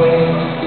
life,